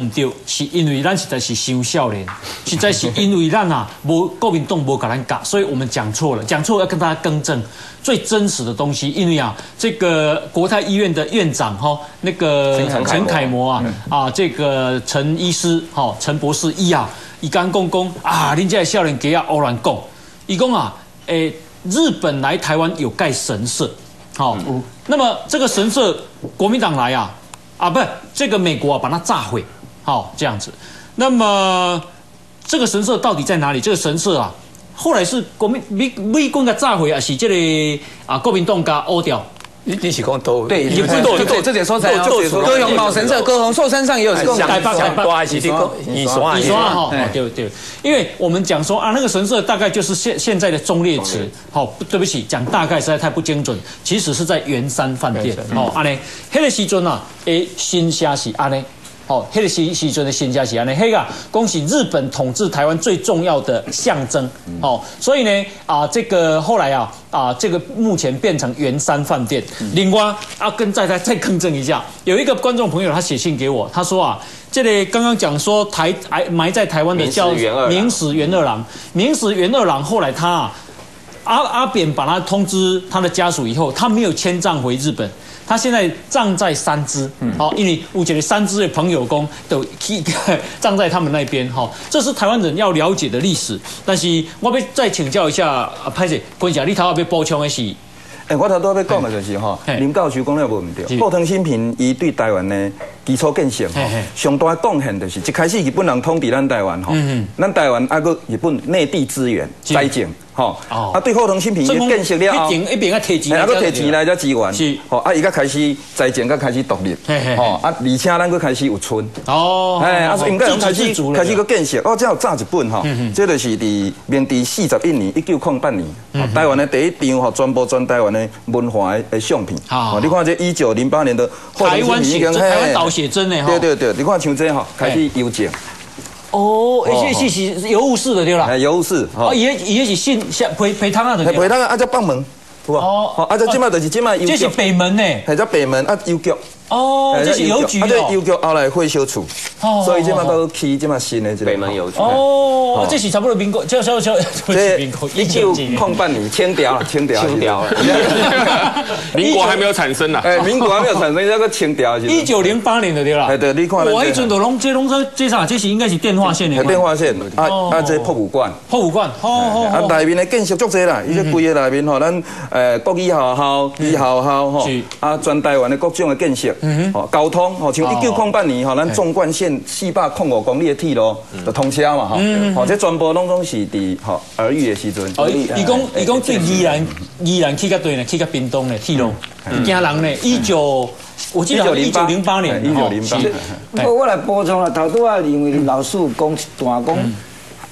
唔对，是因为咱实在是伤少年，实在是因为咱啊，无国民党无甲咱教，所以我们讲错了，讲错要跟大家更正。最真实的东西。因为啊，这个国泰医院的院长哈，那个陈楷模啊，啊，这个陈医师哈，陈博士医啊，伊刚公公啊，恁这少年给啊欧然讲，伊讲啊，诶，日本来台湾有盖神社，好，那么这个神社国民党来啊，啊，不是这个美国啊，把它炸毁。好，这样子。那么这个神社到底在哪里？这个神社啊，后来是国民美美军给炸毁啊，是这里啊，国民党给欧掉。你你是讲都对，也不都都这点说才高雄宝神社，高雄寿山上也有这个台北台北还是你讲你说你说哈，对对，因为我们讲说啊，那个神社大概就是现现在的忠烈祠。好，对不起，讲大概实在太不精准，其实是在圆山饭店。哦，阿呢，黑个时阵啊，诶，新虾是阿呢。哦，黑的西西尊的新加西安呢，黑个恭喜日本统治台湾最重要的象征。哦，所以呢啊，这个后来啊啊，这个目前变成圆山饭店。另外啊，跟再再再更正一下，有一个观众朋友他写信给我，他说啊，这里刚刚讲说台埋埋在台湾的叫明史元二郎，明史元二郎后来他啊阿阿扁把他通知他的家属以后，他没有迁葬回日本。他现在葬在三支，好，因为误解了三支的朋友公都 葬在他们那边，哈，这是台湾人要了解的历史。但是我要再请教一下啊，拍者，关下你头要要补充的是，哎，我头都要讲的就是哈，林教授讲了无唔对，布腾新平伊对台湾的基础建设哈，上大贡献就是一开始日本人统治咱台湾哈，咱台湾啊个日本内地资源灾政。吼，啊，对后藤新平也建设了后，一边一边啊提钱，啊，搁提钱来才支援，是，吼，啊，伊个开始财政，个开始独立，吼，啊，而且咱搁开始有村，哦，哎，啊，应该开始开始搁建设，哦，这有炸一本吼，这就是伫明治四十一年，一九零八年，台湾的第一张吼，传播全台湾的文化的相片，哦，你看这一九零八年的台湾写真，台湾岛写真的，对对对，你看像这吼，开始邮件。哦，而且是是邮务室的对啦，邮务室，哦，也也是信像陪陪汤啊的，陪汤啊，啊叫北门，哦，啊叫即卖就是即卖，这是北门呢，系叫北门啊邮局。哦，这是邮局哦，对，邮局后来会修处，所以这嘛都起这嘛新的这北门邮局。哦，这是差不多民国，叫叫叫，这一九空半年清掉了，清掉，清掉了。民国还没有产生呢，哎，民国还没有产生，那个清掉。一九零八年的对啦，哎对，你看，我一阵都拢这拢说这啥，这是应该是电话线的。电话线，啊啊，这博物馆，博物馆，哦哦，啊内面的建设足多啦，伊这规个内面吼，咱诶国语学校、医校校吼，啊全台湾的各种的建设，嗯哼，交通。哦，像一九零八年，吼，咱纵贯线四百零五公里的铁路就通车嘛，吼，哦，这全部拢拢是伫吼儿育的时阵。哦，伊讲伊讲对宜兰宜兰去较对呢，去较屏东的铁路，惊人呢。一九，我记得一九零八年，一九零八。我我来补充了，头拄啊，因为老师讲一段讲，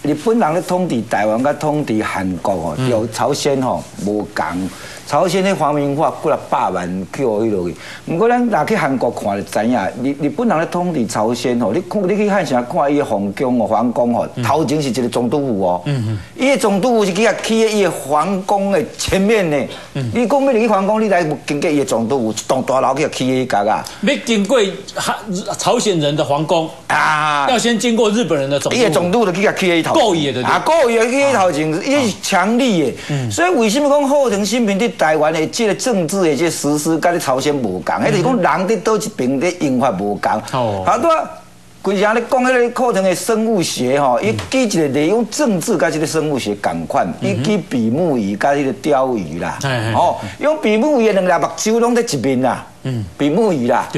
日本人咧统治台湾，甲统治韩国哦，有朝鲜吼无共。朝鲜的皇民化过了百万 Q 迄落去，不过咱若去韩国看就知影，日日本人咧统治朝鲜吼，你看你去汉城看伊的皇宫哦，皇宫吼，头前是一个总督府哦，伊的总督府是去啊起喺伊的皇宫的前面呢。你讲要入去皇宫，你来经过伊的总督府，一栋大楼去起迄格啊。要经过韩朝鲜人的皇宫啊，要先经过日本人的总督。伊的总督就去啊起迄头。故意的啊，故意去迄头前，伊是强力的。所以为什么讲后藤新平的？台湾的这个政治的这实施，跟你朝鲜无共，迄就是讲人伫倒一边的用法无共。哦，好多，规日咧讲迄个课程的生物学吼，伊记一个利用政治甲这个生物学共款，伊记比目鱼甲迄个鲷鱼啦。哦，用比目鱼两粒目睭拢在一边啦。嗯，比目鱼啦。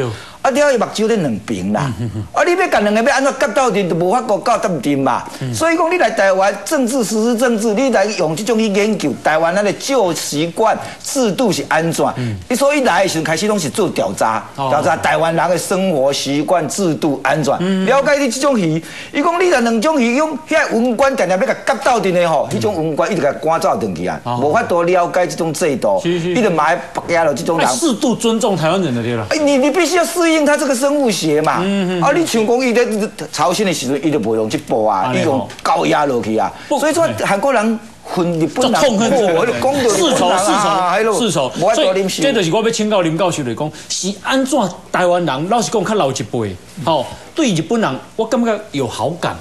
对。啊，了伊目睭咧两边啦，啊，你要甲两个要安怎夹到阵，就无法个夹得定嘛。所以讲，你来台湾政治实施政治，你来用即种去研究台湾咱的旧习惯制度是安怎？你所以来的时候开始拢是做调查，调查台湾人的生活习惯制度安怎？了解你即种鱼，伊讲你来两种鱼用遐文官定定要甲夹到阵的吼，迄种文官一直甲赶走转去啊，无法度了解即种制度，你就买白牙了即种人。适度尊重台湾人的对啦。哎，你你必须要适。应他这个生物学嘛，啊，你像讲伊在朝鲜的时候，伊就不用去播啊，伊用高压落去啊，所以说韩国人恨日本人，痛恨日本人，世仇世仇世仇。所以，这就是我要请教林教授来讲，是安怎台湾人老实讲较老一辈，吼，对日本人我感觉有好感。